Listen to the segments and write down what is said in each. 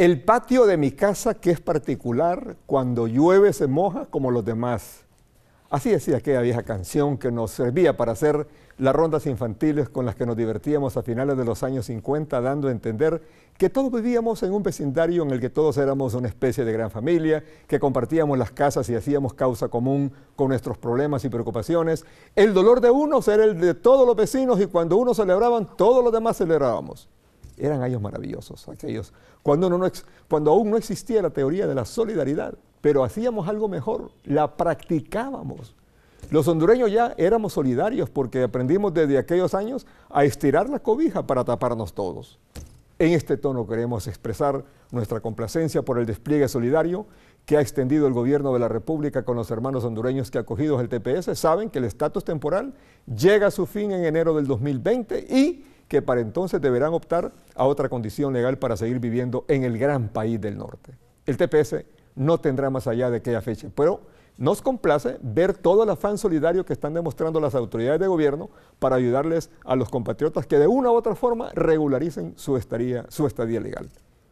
El patio de mi casa, que es particular, cuando llueve se moja como los demás. Así decía aquella vieja canción que nos servía para hacer las rondas infantiles con las que nos divertíamos a finales de los años 50, dando a entender que todos vivíamos en un vecindario en el que todos éramos una especie de gran familia, que compartíamos las casas y hacíamos causa común con nuestros problemas y preocupaciones. El dolor de unos era el de todos los vecinos y cuando unos celebraban, todos los demás celebrábamos. Eran años maravillosos, aquellos, cuando, aún no existía la teoría de la solidaridad pero hacíamos algo mejor, la practicábamos. Los hondureños ya éramos solidarios porque aprendimos desde aquellos años a estirar la cobija para taparnos todos. En este tono queremos expresar nuestra complacencia por el despliegue solidario que ha extendido el gobierno de la República con los hermanos hondureños que acogidos el TPS saben que el estatus temporal llega a su fin en enero del 2020 y que para entonces deberán optar a otra condición legal para seguir viviendo en el gran país del norte. El TPS no tendrá más allá de aquella fecha. Pero nos complace ver todo el afán solidario que están demostrando las autoridades de gobierno para ayudarles a los compatriotas que de una u otra forma regularicen su, estadía, su estadía legal.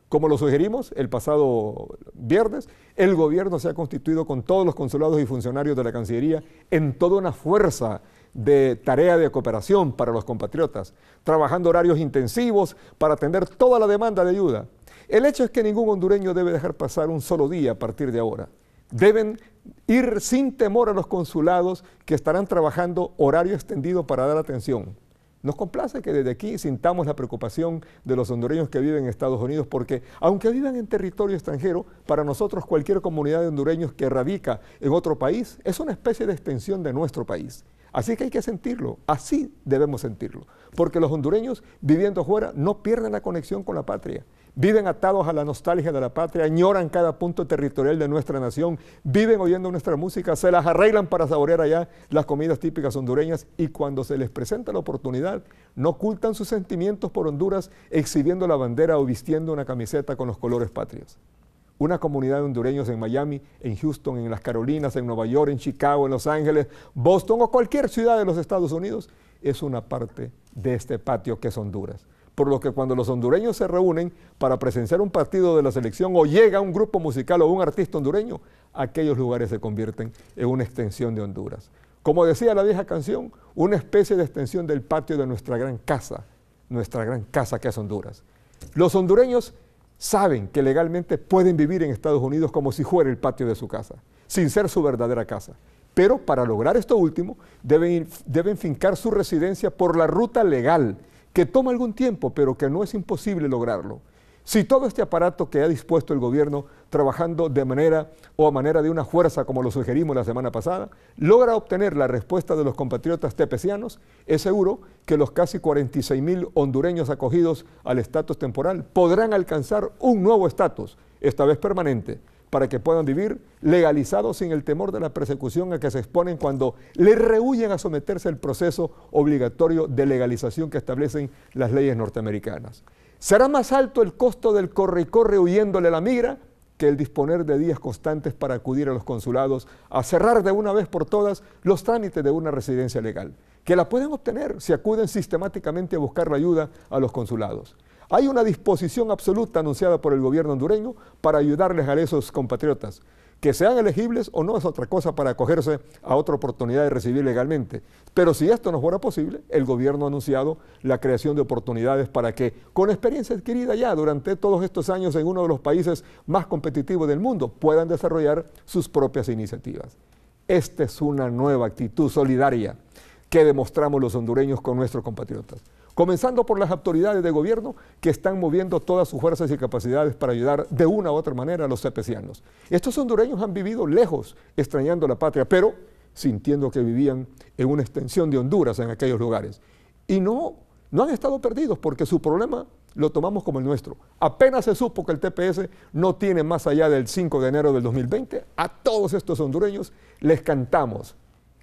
Como lo sugerimos el pasado viernes, el gobierno se ha constituido con todos los consulados y funcionarios de la Cancillería en toda una fuerza de tarea de cooperación para los compatriotas, trabajando horarios intensivos para atender toda la demanda de ayuda. El hecho es que ningún hondureño debe dejar pasar un solo día a partir de ahora. Deben ir sin temor a los consulados que estarán trabajando horario extendido para dar atención. Nos complace que desde aquí sintamos la preocupación de los hondureños que viven en Estados Unidos porque aunque vivan en territorio extranjero, para nosotros cualquier comunidad de hondureños que radica en otro país es una especie de extensión de nuestro país. Así que hay que sentirlo, así debemos sentirlo, porque los hondureños viviendo afuera no pierden la conexión con la patria, viven atados a la nostalgia de la patria, añoran cada punto territorial de nuestra nación, viven oyendo nuestra música, se las arreglan para saborear allá las comidas típicas hondureñas y cuando se les presenta la oportunidad no ocultan sus sentimientos por Honduras exhibiendo la bandera o vistiendo una camiseta con los colores patrios una comunidad de hondureños en Miami, en Houston, en las Carolinas, en Nueva York, en Chicago, en Los Ángeles, Boston o cualquier ciudad de los Estados Unidos, es una parte de este patio que es Honduras. Por lo que cuando los hondureños se reúnen para presenciar un partido de la selección o llega un grupo musical o un artista hondureño, aquellos lugares se convierten en una extensión de Honduras. Como decía la vieja canción, una especie de extensión del patio de nuestra gran casa, nuestra gran casa que es Honduras. Los hondureños saben que legalmente pueden vivir en Estados Unidos como si fuera el patio de su casa, sin ser su verdadera casa. Pero para lograr esto último, deben, deben fincar su residencia por la ruta legal, que toma algún tiempo, pero que no es imposible lograrlo. Si todo este aparato que ha dispuesto el gobierno trabajando de manera o a manera de una fuerza, como lo sugerimos la semana pasada, logra obtener la respuesta de los compatriotas tepecianos, es seguro que los casi 46 mil hondureños acogidos al estatus temporal podrán alcanzar un nuevo estatus, esta vez permanente, para que puedan vivir legalizados sin el temor de la persecución a que se exponen cuando les rehuyen a someterse al proceso obligatorio de legalización que establecen las leyes norteamericanas. ¿Será más alto el costo del corre y corre huyéndole la migra que el disponer de días constantes para acudir a los consulados a cerrar de una vez por todas los trámites de una residencia legal? Que la pueden obtener si acuden sistemáticamente a buscar la ayuda a los consulados. Hay una disposición absoluta anunciada por el gobierno hondureño para ayudarles a esos compatriotas. Que sean elegibles o no es otra cosa para acogerse a otra oportunidad de recibir legalmente. Pero si esto no fuera posible, el gobierno ha anunciado la creación de oportunidades para que, con experiencia adquirida ya durante todos estos años en uno de los países más competitivos del mundo, puedan desarrollar sus propias iniciativas. Esta es una nueva actitud solidaria que demostramos los hondureños con nuestros compatriotas comenzando por las autoridades de gobierno que están moviendo todas sus fuerzas y capacidades para ayudar de una u otra manera a los cepecianos. Estos hondureños han vivido lejos, extrañando la patria, pero sintiendo que vivían en una extensión de Honduras en aquellos lugares. Y no, no han estado perdidos porque su problema lo tomamos como el nuestro. Apenas se supo que el TPS no tiene más allá del 5 de enero del 2020, a todos estos hondureños les cantamos,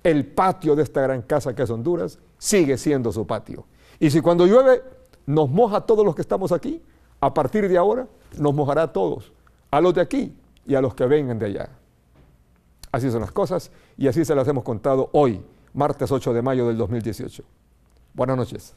el patio de esta gran casa que es Honduras sigue siendo su patio. Y si cuando llueve nos moja a todos los que estamos aquí, a partir de ahora nos mojará a todos, a los de aquí y a los que vengan de allá. Así son las cosas y así se las hemos contado hoy, martes 8 de mayo del 2018. Buenas noches.